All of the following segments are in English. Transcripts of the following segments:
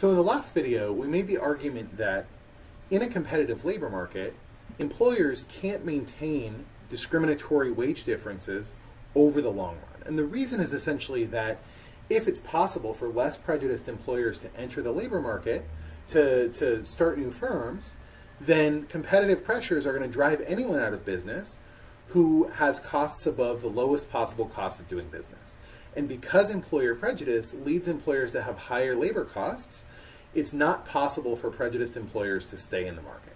So in the last video, we made the argument that in a competitive labor market, employers can't maintain discriminatory wage differences over the long run. And the reason is essentially that if it's possible for less prejudiced employers to enter the labor market, to, to start new firms, then competitive pressures are going to drive anyone out of business who has costs above the lowest possible cost of doing business. And because employer prejudice leads employers to have higher labor costs, it's not possible for prejudiced employers to stay in the market.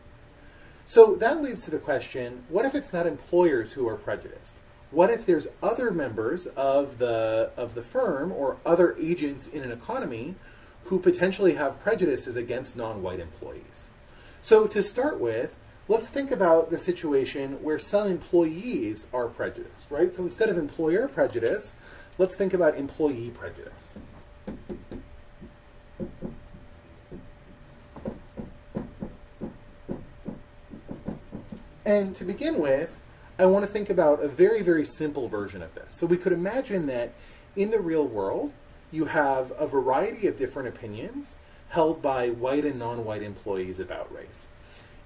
So that leads to the question, what if it's not employers who are prejudiced? What if there's other members of the, of the firm or other agents in an economy who potentially have prejudices against non-white employees? So to start with, let's think about the situation where some employees are prejudiced, right? So instead of employer prejudice, let's think about employee prejudice. And to begin with, I want to think about a very, very simple version of this. So we could imagine that in the real world, you have a variety of different opinions held by white and non-white employees about race.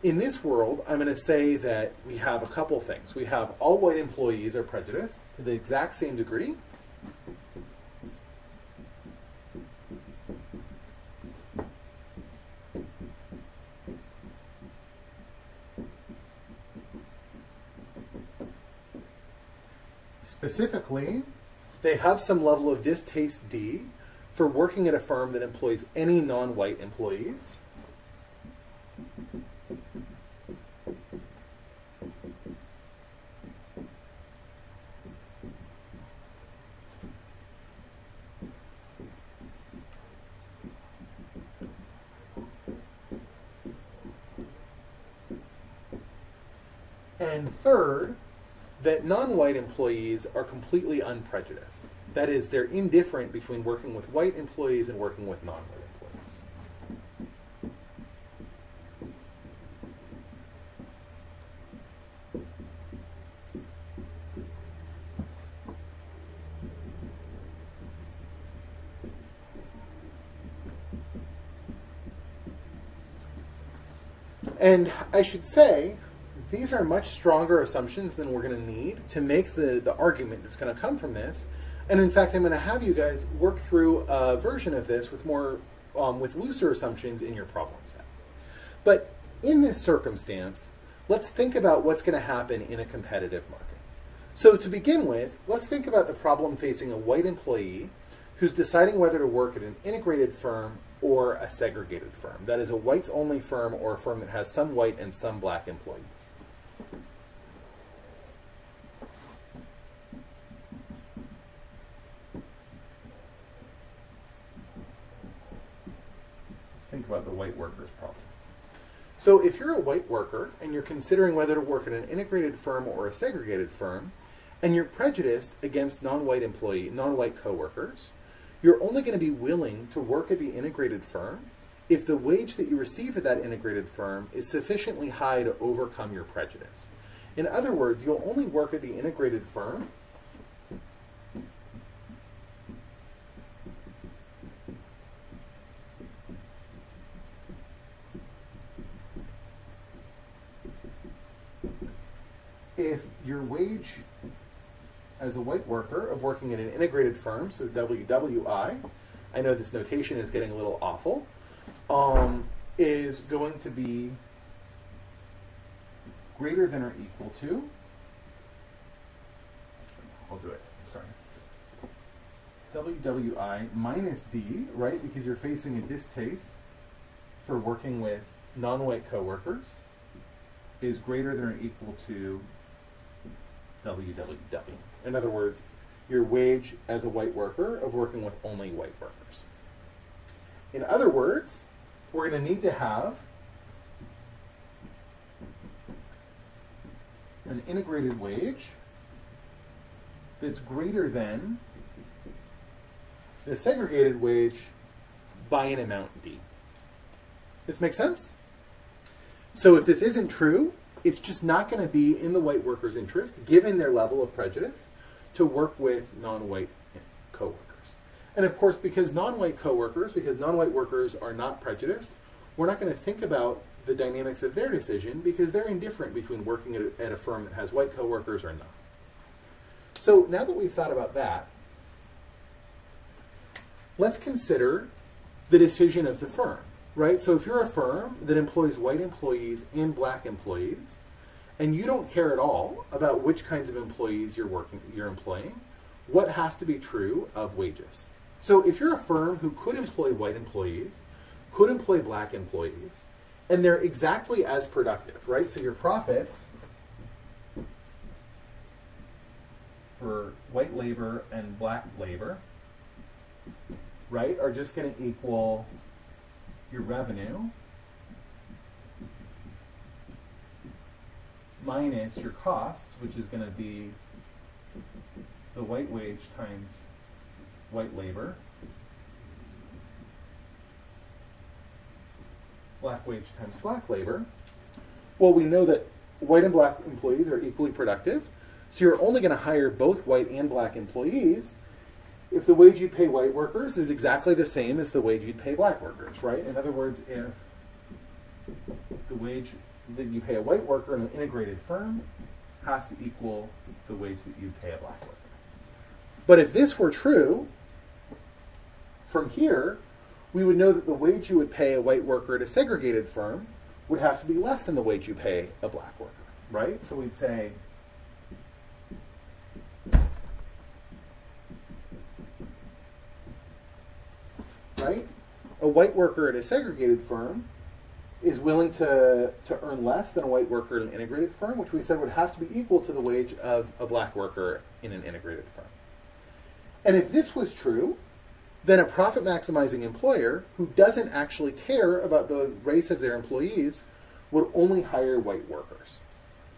In this world, I'm going to say that we have a couple things. We have all white employees are prejudiced to the exact same degree. Specifically, they have some level of distaste D for working at a firm that employs any non-white employees. And third, that non-white employees are completely unprejudiced. That is, they're indifferent between working with white employees and working with non-white employees. And I should say these are much stronger assumptions than we're going to need to make the, the argument that's going to come from this. And in fact, I'm going to have you guys work through a version of this with more, um, with looser assumptions in your problem set. But in this circumstance, let's think about what's going to happen in a competitive market. So to begin with, let's think about the problem facing a white employee who's deciding whether to work at an integrated firm or a segregated firm. That is a whites only firm or a firm that has some white and some black employees. Think about the white workers problem. So if you're a white worker and you're considering whether to work at an integrated firm or a segregated firm, and you're prejudiced against non-white employee, non-white coworkers, you're only going to be willing to work at the integrated firm if the wage that you receive at that integrated firm is sufficiently high to overcome your prejudice. In other words, you'll only work at the integrated firm if your wage as a white worker of working in an integrated firm, so WWI, I know this notation is getting a little awful, um, is going to be greater than or equal to, I'll do it, sorry, WWI minus D, right, because you're facing a distaste for working with non-white coworkers, is greater than or equal to WWW. In other words, your wage as a white worker of working with only white workers. In other words, we're going to need to have an integrated wage that's greater than the segregated wage by an amount D. This makes sense? So if this isn't true, it's just not going to be in the white workers' interest, given their level of prejudice, to work with non-white coworkers. And of course, because non-white coworkers, because non-white workers are not prejudiced, we're not going to think about the dynamics of their decision because they're indifferent between working at a, firm that has white coworkers or not. So now that we've thought about that, let's consider the decision of the firm, right? So if you're a firm that employs white employees and black employees, and you don't care at all about which kinds of employees you're working you're employing, what has to be true of wages? So if you're a firm who could employ white employees, could employ black employees, and they're exactly as productive, right? So your profits for white labor and black labor, right, are just going to equal your revenue minus your costs, which is going to be the white wage times white labor, black wage times black labor. Well, we know that white and black employees are equally productive, so you're only going to hire both white and black employees if the wage you pay white workers is exactly the same as the wage you'd pay black workers, right? In other words, if the wage that you pay a white worker in an integrated firm has to equal the wage that you pay a black worker. But if this were true, from here, we would know that the wage you would pay a white worker at a segregated firm would have to be less than the wage you pay a black worker, right? So we'd say right? A white worker at a segregated firm is willing to, to earn less than a white worker at an integrated firm, which we said would have to be equal to the wage of a black worker in an integrated firm. And if this was true, then a profit maximizing employer who doesn't actually care about the race of their employees would only hire white workers.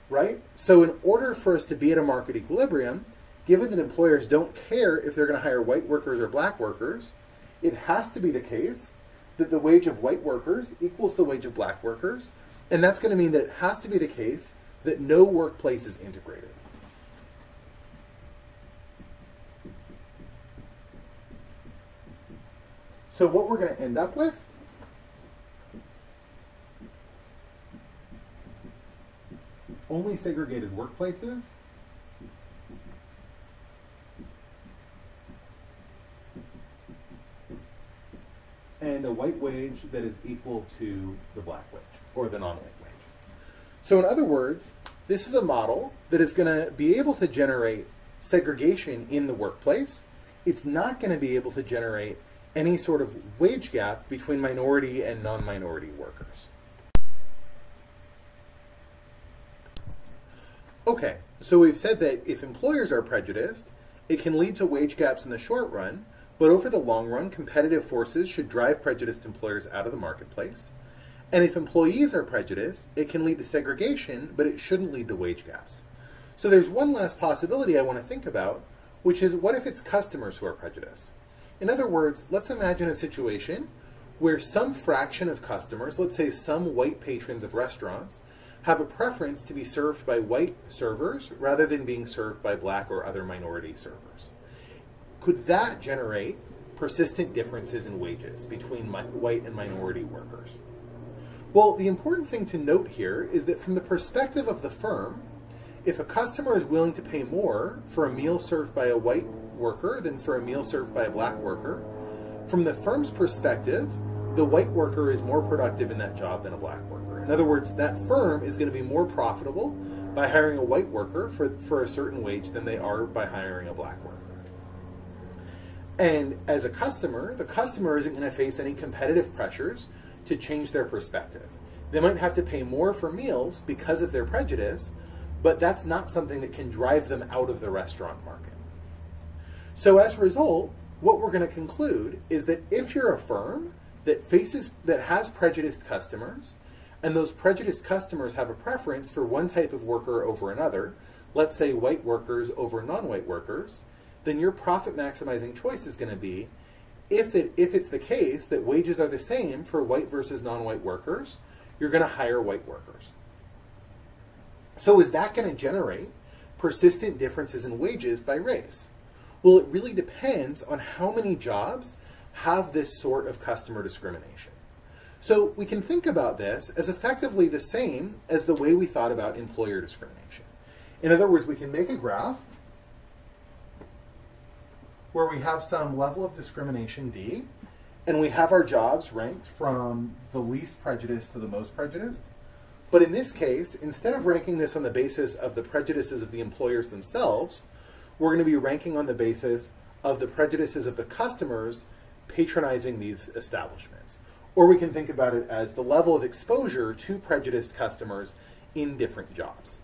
Right? So, in order for us to be at a market equilibrium, given that employers don't care if they're going to hire white workers or black workers, it has to be the case that the wage of white workers equals the wage of black workers, and that's going to mean that it has to be the case that no workplace is integrated. So what we're going to end up with only segregated workplaces and a white wage that is equal to the black wage or the non-white wage. So in other words, this is a model that is going to be able to generate segregation in the workplace. It's not going to be able to generate any sort of wage gap between minority and non-minority workers. Okay, so we've said that if employers are prejudiced, it can lead to wage gaps in the short run, but over the long run, competitive forces should drive prejudiced employers out of the marketplace. And if employees are prejudiced, it can lead to segregation, but it shouldn't lead to wage gaps. So there's one last possibility I want to think about, which is what if it's customers who are prejudiced? In other words, let's imagine a situation where some fraction of customers, let's say some white patrons of restaurants, have a preference to be served by white servers rather than being served by black or other minority servers could that generate persistent differences in wages between white and minority workers? Well, the important thing to note here is that from the perspective of the firm, if a customer is willing to pay more for a meal served by a white worker than for a meal served by a black worker, from the firm's perspective, the white worker is more productive in that job than a black worker. In other words, that firm is going to be more profitable by hiring a white worker for, for a certain wage than they are by hiring a black worker. And as a customer, the customer isn't going to face any competitive pressures to change their perspective. They might have to pay more for meals because of their prejudice, but that's not something that can drive them out of the restaurant market. So as a result, what we're going to conclude is that if you're a firm that faces that has prejudiced customers, and those prejudiced customers have a preference for one type of worker over another, let's say white workers over non-white workers, then your profit maximizing choice is going to be if it if it's the case that wages are the same for white versus non-white workers, you're going to hire white workers. So is that going to generate persistent differences in wages by race? Well, it really depends on how many jobs have this sort of customer discrimination. So we can think about this as effectively the same as the way we thought about employer discrimination. In other words, we can make a graph where we have some level of discrimination D, and we have our jobs ranked from the least prejudiced to the most prejudiced. But in this case, instead of ranking this on the basis of the prejudices of the employers themselves, we're going to be ranking on the basis of the prejudices of the customers patronizing these establishments. Or we can think about it as the level of exposure to prejudiced customers in different jobs.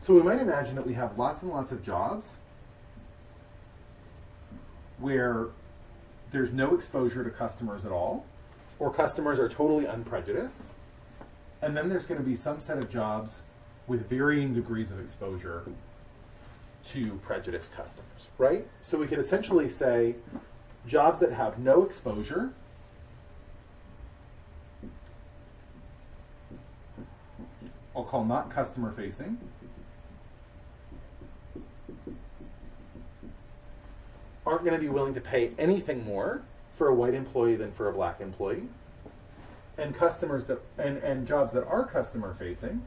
So we might imagine that we have lots and lots of jobs where there's no exposure to customers at all, or customers are totally unprejudiced. And then there's going to be some set of jobs with varying degrees of exposure to prejudiced customers, right? So we could essentially say jobs that have no exposure I'll call not customer facing. Aren't going to be willing to pay anything more for a white employee than for a black employee. And customers that and, and jobs that are customer facing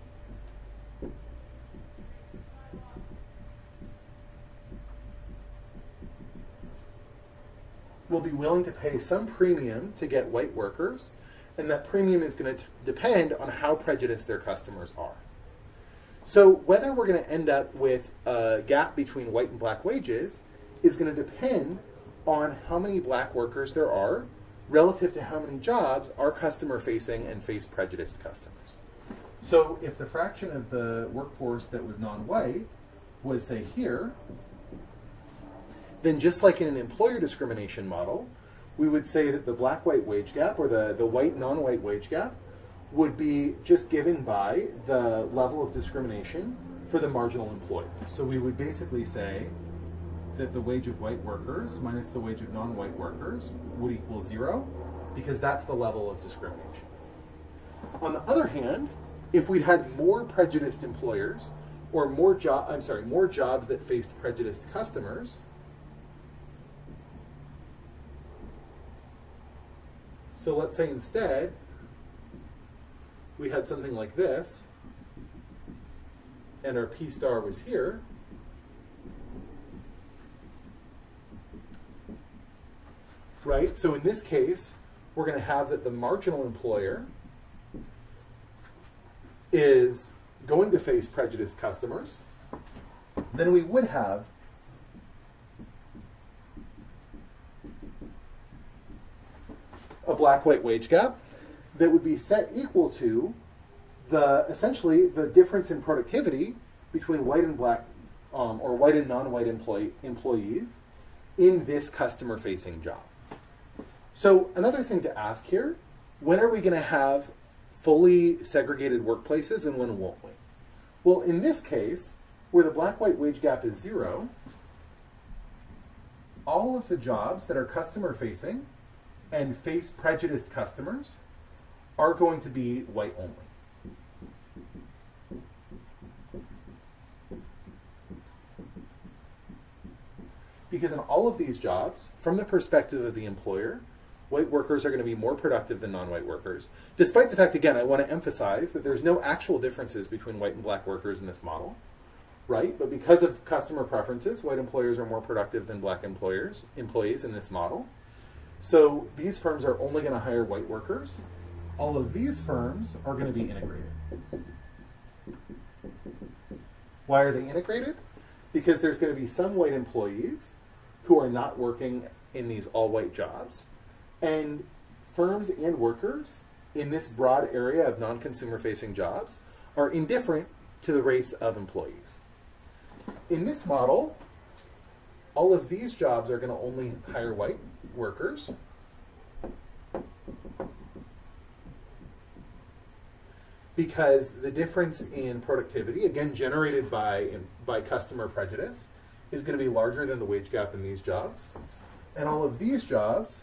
will be willing to pay some premium to get white workers and that premium is going to depend on how prejudiced their customers are. So whether we're going to end up with a gap between white and black wages is going to depend on how many black workers there are relative to how many jobs are customer facing and face prejudiced customers. So if the fraction of the workforce that was non-white was say here, then just like in an employer discrimination model, we would say that the black-white wage gap or the, the white non-white wage gap would be just given by the level of discrimination for the marginal employer. So we would basically say that the wage of white workers minus the wage of non-white workers would equal zero because that's the level of discrimination. On the other hand, if we'd had more prejudiced employers or more job I'm sorry, more jobs that faced prejudiced customers, So let's say instead we had something like this, and our P star was here. Right? So in this case, we're going to have that the marginal employer is going to face prejudiced customers. Then we would have a black-white wage gap that would be set equal to the essentially the difference in productivity between white and black um, or white and non-white employee, employees in this customer-facing job. So another thing to ask here, when are we going to have fully segregated workplaces and when won't we? Well, in this case, where the black-white wage gap is zero, all of the jobs that are customer-facing and face prejudiced customers are going to be white only. Because in all of these jobs, from the perspective of the employer, white workers are going to be more productive than non-white workers. Despite the fact, again, I want to emphasize that there's no actual differences between white and black workers in this model, right? But because of customer preferences, white employers are more productive than black employers, employees in this model. So these firms are only going to hire white workers. All of these firms are going to be integrated. Why are they integrated? Because there's going to be some white employees who are not working in these all-white jobs. And firms and workers in this broad area of non-consumer facing jobs are indifferent to the race of employees. In this model, all of these jobs are going to only hire white workers. Because the difference in productivity, again generated by, by customer prejudice, is going to be larger than the wage gap in these jobs. And all of these jobs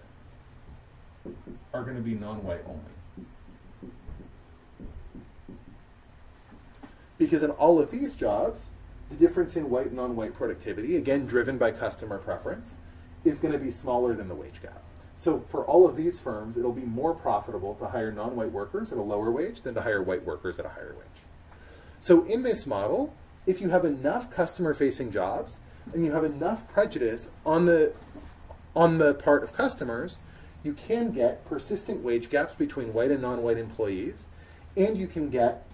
are going to be non-white only. Because in all of these jobs, the difference in white and non-white productivity, again driven by customer preference, is going to be smaller than the wage gap. So for all of these firms, it'll be more profitable to hire non-white workers at a lower wage than to hire white workers at a higher wage. So in this model, if you have enough customer-facing jobs and you have enough prejudice on the on the part of customers, you can get persistent wage gaps between white and non-white employees, and you can get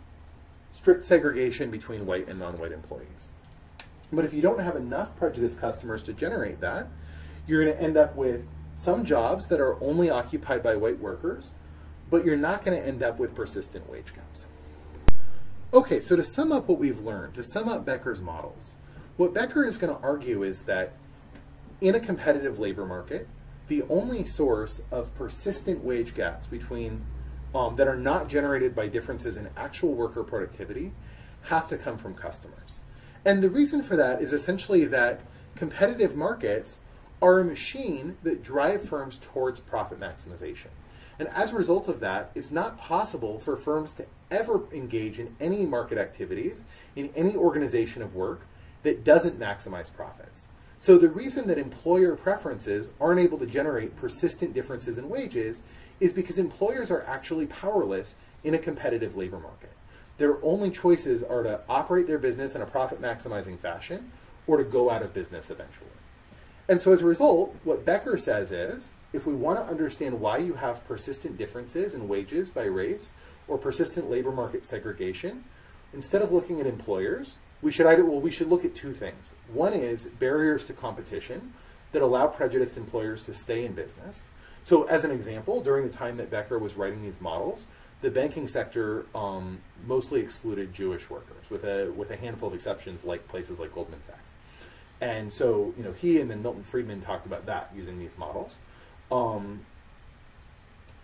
strict segregation between white and non-white employees. But if you don't have enough prejudice customers to generate that, you're going to end up with some jobs that are only occupied by white workers, but you're not going to end up with persistent wage gaps. Okay, so to sum up what we've learned, to sum up Becker's models, what Becker is going to argue is that in a competitive labor market, the only source of persistent wage gaps between um, that are not generated by differences in actual worker productivity have to come from customers. And the reason for that is essentially that competitive markets are a machine that drive firms towards profit maximization. And as a result of that, it's not possible for firms to ever engage in any market activities, in any organization of work that doesn't maximize profits. So the reason that employer preferences aren't able to generate persistent differences in wages is because employers are actually powerless in a competitive labor market. Their only choices are to operate their business in a profit maximizing fashion or to go out of business eventually. And so as a result, what Becker says is if we want to understand why you have persistent differences in wages by race or persistent labor market segregation, instead of looking at employers, we should either, well, we should look at two things. One is barriers to competition that allow prejudiced employers to stay in business. So, as an example, during the time that Becker was writing these models, the banking sector um, mostly excluded Jewish workers, with a with a handful of exceptions, like places like Goldman Sachs. And so, you know, he and then Milton Friedman talked about that using these models. Um,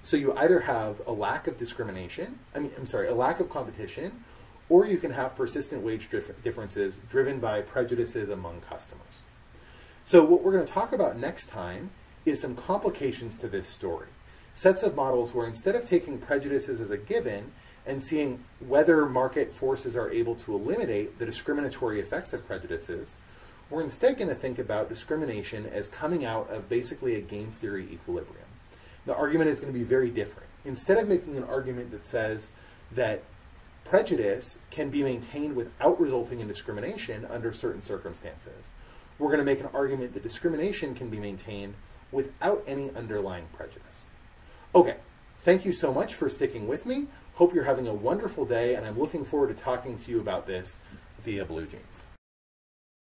so you either have a lack of discrimination, I mean, I'm sorry, a lack of competition, or you can have persistent wage dif- differences driven by prejudices among customers. So what we're going to talk about next time is some complications to this story. Sets of models where instead of taking prejudices as a given and seeing whether market forces are able to eliminate the discriminatory effects of prejudices, we're instead going to think about discrimination as coming out of basically a game theory equilibrium. The argument is going to be very different. Instead of making an argument that says that prejudice can be maintained without resulting in discrimination under certain circumstances. We're going to make an argument that discrimination can be maintained without any underlying prejudice. Okay, thank you so much for sticking with me. Hope you're having a wonderful day, and I'm looking forward to talking to you about this via BlueJeans.